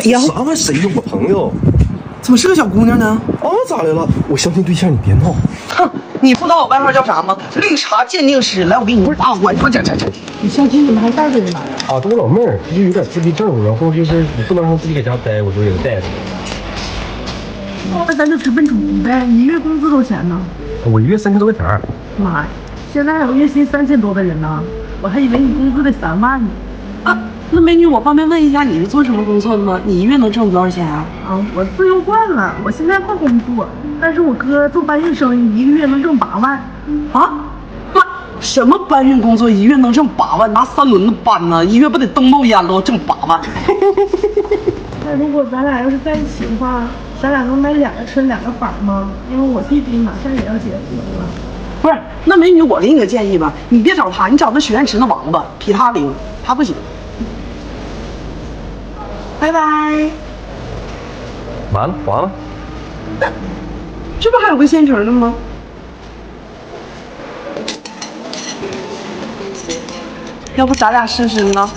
非要？啥玩意？谁呀？我朋友？怎么是个小姑娘呢？啊，咋的了？我相亲对象，你别闹。哼，你不知道我外号叫啥吗？绿茶鉴定师。来，我给你啊，我我这这这，你相亲怎么还带着你来啊？啊，这我老妹儿，就有点自闭症，然后就是你不能让自己在家待，我就给她带着。那咱就直奔主题呗。你月工资多少钱呢？我一月三千多块钱。妈呀，现在还有月薪三千多的人呢，我还以为你工资得三万呢。啊，那美女，我方便问一下你是做什么工作的吗？你一月能挣多少钱啊？啊，我自由惯了，我现在不工作，但是我哥做搬运生意，一个月能挣八万。啊？妈，什么搬运工作一月能挣八万？拿三轮子搬呢，一月不得灯冒烟了，挣八万？那如果咱俩要是在一起的话，咱俩能买两个车两个房吗？因为我弟弟马上也要结婚了。不是，那美女，我给你个建议吧，你别找他，你找那许愿池那王八，比他灵，他不行。拜拜。完了，完了。这不还有个现成的吗？要不咱俩试试呢？